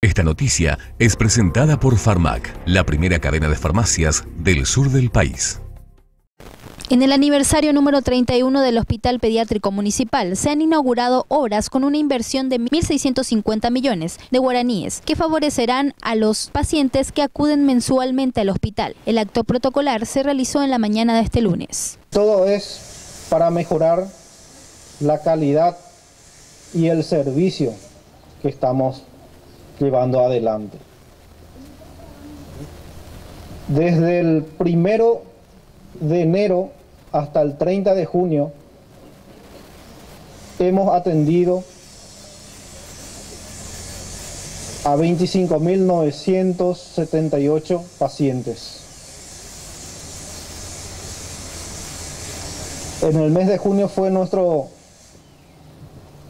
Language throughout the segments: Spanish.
Esta noticia es presentada por Farmac, la primera cadena de farmacias del sur del país. En el aniversario número 31 del Hospital Pediátrico Municipal se han inaugurado obras con una inversión de 1.650 millones de guaraníes que favorecerán a los pacientes que acuden mensualmente al hospital. El acto protocolar se realizó en la mañana de este lunes. Todo es para mejorar la calidad y el servicio que estamos llevando adelante. Desde el primero de enero hasta el 30 de junio hemos atendido a 25.978 pacientes. En el mes de junio fue nuestro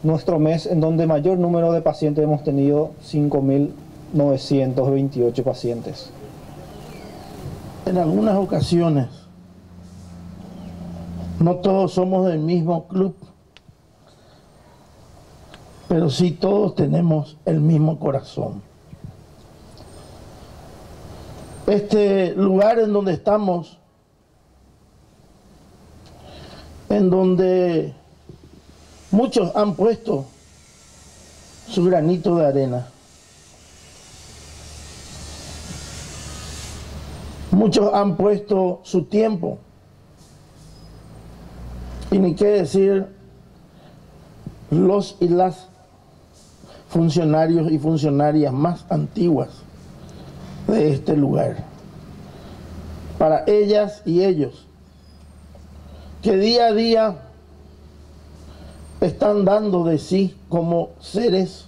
nuestro mes en donde mayor número de pacientes hemos tenido 5.928 pacientes. En algunas ocasiones, no todos somos del mismo club, pero sí todos tenemos el mismo corazón. Este lugar en donde estamos, en donde Muchos han puesto su granito de arena. Muchos han puesto su tiempo. Y ni qué decir los y las funcionarios y funcionarias más antiguas de este lugar. Para ellas y ellos, que día a día están dando de sí como seres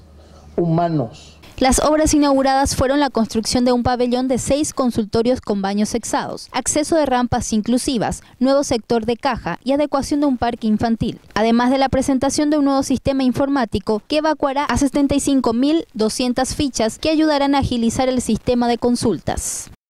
humanos. Las obras inauguradas fueron la construcción de un pabellón de seis consultorios con baños sexados, acceso de rampas inclusivas, nuevo sector de caja y adecuación de un parque infantil, además de la presentación de un nuevo sistema informático que evacuará a 75.200 fichas que ayudarán a agilizar el sistema de consultas.